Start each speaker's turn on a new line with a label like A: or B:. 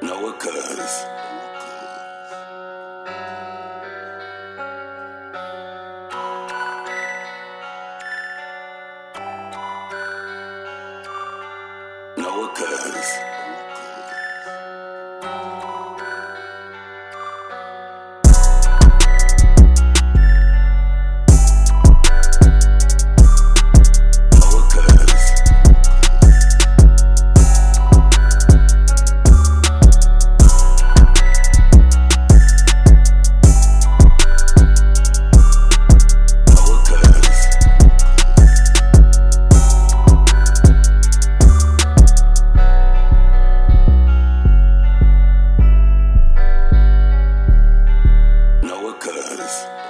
A: Noah Cuz. Noah Cuz. 'Cause.